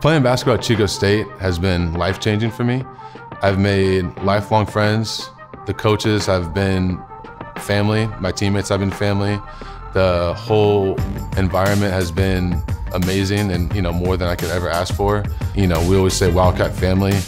Playing basketball at Chico State has been life-changing for me. I've made lifelong friends. The coaches have been family. My teammates have been family. The whole environment has been amazing and you know more than I could ever ask for. You know, we always say Wildcat family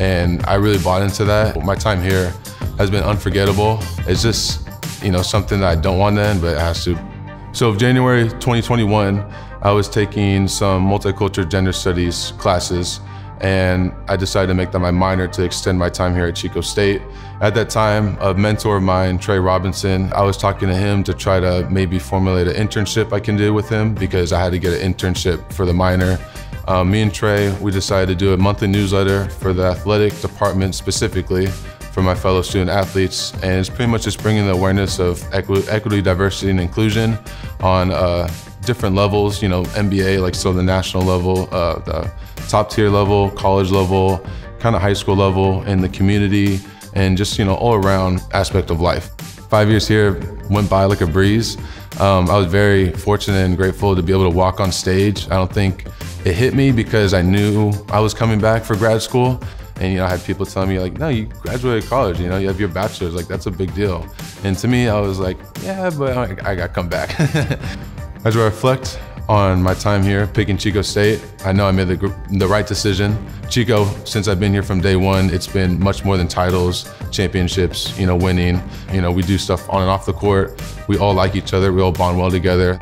and I really bought into that. My time here has been unforgettable. It's just, you know, something that I don't want to end, but it has to. So January 2021, I was taking some multicultural gender studies classes and I decided to make that my minor to extend my time here at Chico State. At that time, a mentor of mine, Trey Robinson, I was talking to him to try to maybe formulate an internship I can do with him because I had to get an internship for the minor. Um, me and Trey, we decided to do a monthly newsletter for the athletic department specifically for my fellow student athletes. And it's pretty much just bringing the awareness of equi equity, diversity, and inclusion on uh, different levels, you know, NBA, like so the national level, uh, the top tier level, college level, kind of high school level, in the community, and just, you know, all around aspect of life. Five years here went by like a breeze. Um, I was very fortunate and grateful to be able to walk on stage. I don't think it hit me because I knew I was coming back for grad school. And you know, I had people telling me like, no, you graduated college, you know, you have your bachelor's, like that's a big deal. And to me, I was like, yeah, but I, I got to come back. As I reflect on my time here picking Chico State, I know I made the, the right decision. Chico, since I've been here from day one, it's been much more than titles, championships, you know, winning. You know, we do stuff on and off the court. We all like each other. We all bond well together.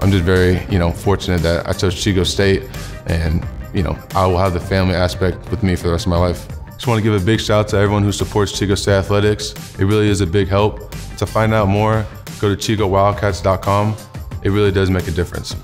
I'm just very, you know, fortunate that I chose Chico State and, you know, I will have the family aspect with me for the rest of my life. Just want to give a big shout out to everyone who supports Chico State Athletics. It really is a big help. To find out more, go to ChicoWildcats.com it really does make a difference.